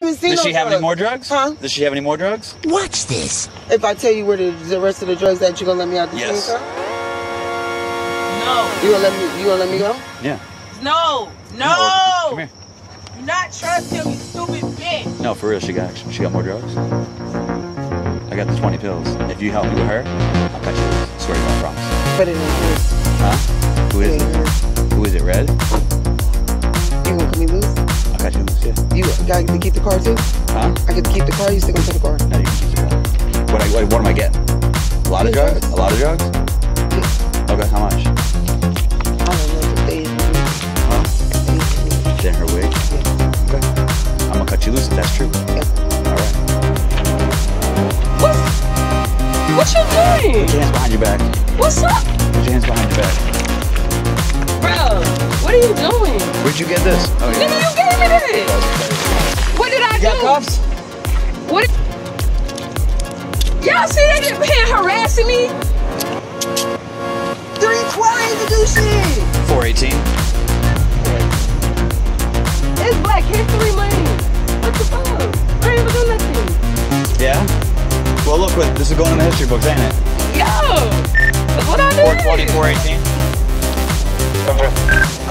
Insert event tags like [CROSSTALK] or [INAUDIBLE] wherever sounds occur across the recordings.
Does she no have any more drugs? Huh? Does she have any more drugs? Watch this. If I tell you where the, the rest of the drugs that you gonna let me out the Yes. scene. No, You gonna let me? You gonna let me go? Yeah. no, No. Come no. here. Do not trust him, you stupid bitch. No, for real. She got she got more drugs. I got the 20 pills. If you help me with her, I'll cut you loose. Swear to God, I promise. Put it in here. Huh? Who is Put it in it? here. Who is it? Red? Yeah. You got to keep the car too? Huh? I get to keep the car. You still gonna take the car? No, you can keep the car. What, I, what, what am I getting? A lot of Yeah, drugs? A lot of drugs? Okay, how much? I don't know. The day Huh? is Then her wig? Yeah. Okay. I'm gonna cut you loose if that's true. Yeah. Alright. What's, what you doing? Put your hands behind your back. What's up, Put your hands behind your back. bro? What are you doing? Where'd you get this? Oh, Nigga, you gave me this. What did I You do? got cuffs? What? Y'all see that man harassing me? 312 ain't to do shit. 418. It's Black History Month. What the fuck? I ain't even do nothing. Yeah? Well, look, what, this is going in the history books, ain't it? Yo, look what I did. 420, 418. Come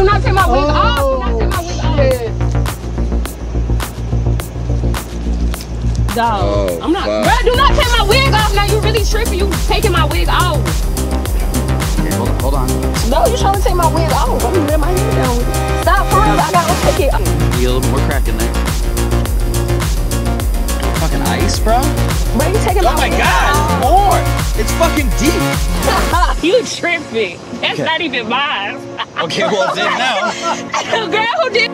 Do not take my wig oh, off. Do not take my wig off. shit. Dog, Oh, I'm not. fuck. Bro, do not take my wig off. Now you really tripping. You taking my wig off. Here, hold, hold on. No, you trying to take my wig off. I'm gonna let my hair down. Stop for real. I gotta take it. Be a little more crack in there. Fucking ice, bro? Bro, you taking Oh my my god, more! It's fucking deep! [LAUGHS] you tripping. That's Okay. not even mine. Okay, well, it's in now. [LAUGHS] Girl, who did